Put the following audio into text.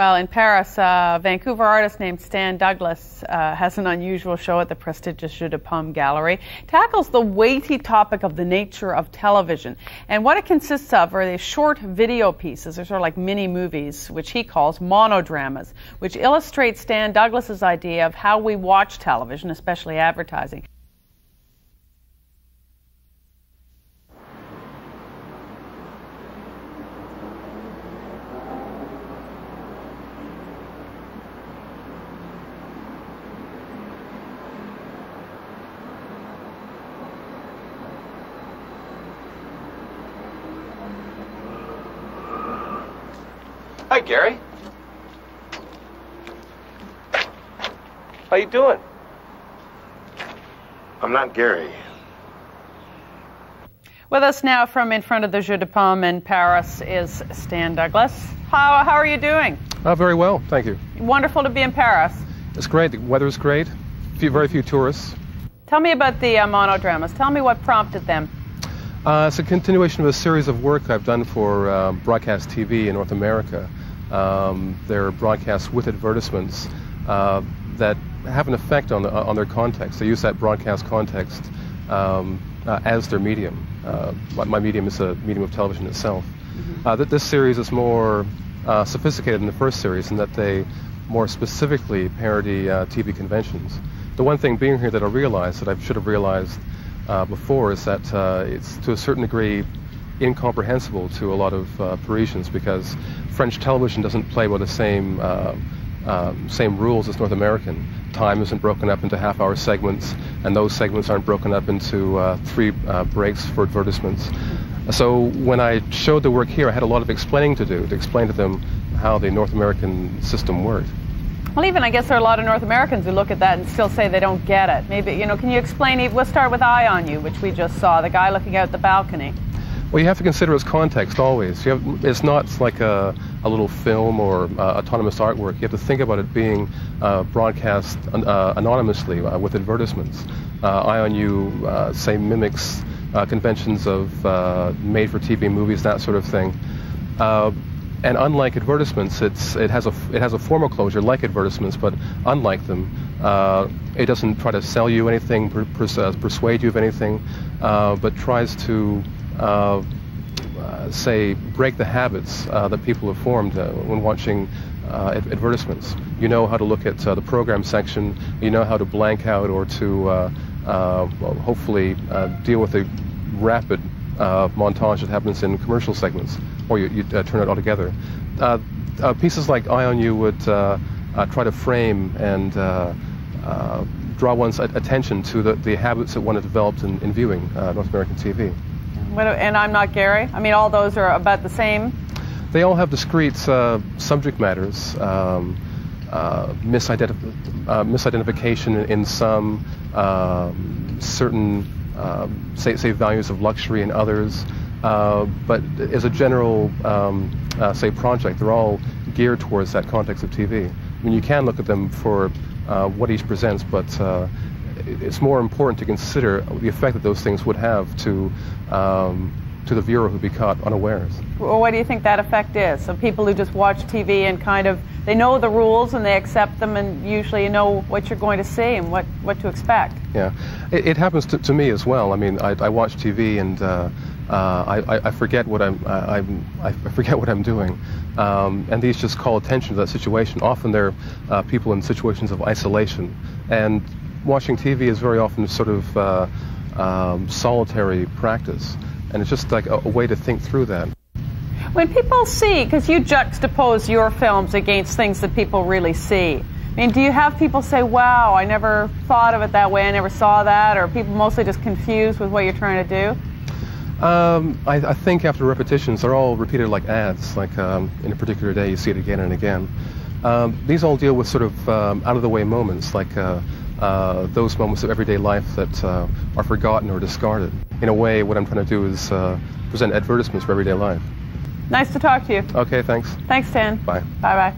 Well, in Paris, a Vancouver artist named Stan Douglas uh, has an unusual show at the prestigious Jeu de Paume Gallery. Tackles the weighty topic of the nature of television. And what it consists of are these short video pieces, they're sort of like mini movies, which he calls monodramas, which illustrate Stan Douglas's idea of how we watch television, especially advertising. Hi, Gary. How you doing? I'm not Gary. With us now from in front of the Jeu de Paume in Paris is Stan Douglas. How, how are you doing? Uh, very well, thank you. Wonderful to be in Paris. It's great. The weather's great. Few, very few tourists. Tell me about the uh, monodramas. Tell me what prompted them. Uh, it's a continuation of a series of work I've done for uh, broadcast TV in North America. Um, they're broadcast with advertisements uh, that have an effect on, the, on their context. They use that broadcast context um, uh, as their medium. Uh, my medium is a medium of television itself. Mm-hmm. Th- this series is more uh, sophisticated than the first series in that they more specifically parody uh, TV conventions. The one thing being here that I realized that I should have realized before is that it's to a certain degree incomprehensible to a lot of uh, Parisians because French television doesn't play by the same uh, um, same rules as North American. Time isn't broken up into half-hour segments, and those segments aren't broken up into uh, three uh, breaks for advertisements. So when I showed the work here, I had a lot of explaining to do to explain to them how the North American system worked. Well, even I guess there are a lot of North Americans who look at that and still say they don't get it. Maybe you know, can you explain? We'll start with "Eye on You," which we just saw, the guy looking out the balcony. Well, you have to consider its context always. Have, it's not like a, a, little film or uh, autonomous artwork. You have to think about it being uh, broadcast uh, anonymously uh, with advertisements. Uh, on You, uh, say, mimics conventions of made-for-TV movies, that sort of thing. and unlike advertisements, it's, it, has a, it has a formal closure like advertisements, but unlike them, Uh, it doesn't try to sell you anything, per, per, uh, persuade you of anything, uh, but tries to uh, uh, say, break the habits uh, that people have formed when watching ad- advertisements. You know how to look at the program section, you know how to blank out or to hopefully deal with the rapid montage that happens in commercial segments, or you, you turn it altogether. pieces like Eye on You would try to frame and draw one's attention to the, the habits that one has developed in, in viewing uh, North American TV and I'm not Gary. I mean, all those are about the same. They all have discrete uh, subject matters. Um, uh, misidentif- uh, misidentification in some, um, certain, um, say, say, values of luxury in others. Uh, but as a general, um, uh, say, project, they're all geared towards that context of TV. I mean, you can look at them for uh, what each presents, but it's more important to consider the effect that those things would have to um, to the viewer who'd be caught unawares. Well, what do you think that effect is? So people who just watch TV and kind of they know the rules and they accept them, and usually you know what you're going to see and what, what to expect. Yeah, it, it happens to, to, me as well. I mean, I, I watch TV and. Uh, uh, I, I, forget what I'm, I, I, forget what I'm doing, um, and these just call attention to that situation. Often they're uh, people in situations of isolation, and watching TV is very often a sort of uh, um, solitary practice, and it's just like a, a way to think through that. When people see, because you juxtapose your films against things that people really see, I mean, do you have people say, wow, I never thought of it that way, I never saw that, or people mostly just confused with what you're trying to do? Um, I, I, think after repetitions, they're all repeated like ads, like um, in a particular day, you see it again and again. Um, these all deal with sort of um, out of the way moments, like uh, uh, those moments of everyday life that uh, are forgotten or discarded. In a way, what I'm trying to do is uh, present advertisements for everyday life. Nice to talk to you. Okay, thanks. Thanks, Stan. Bye. Bye bye.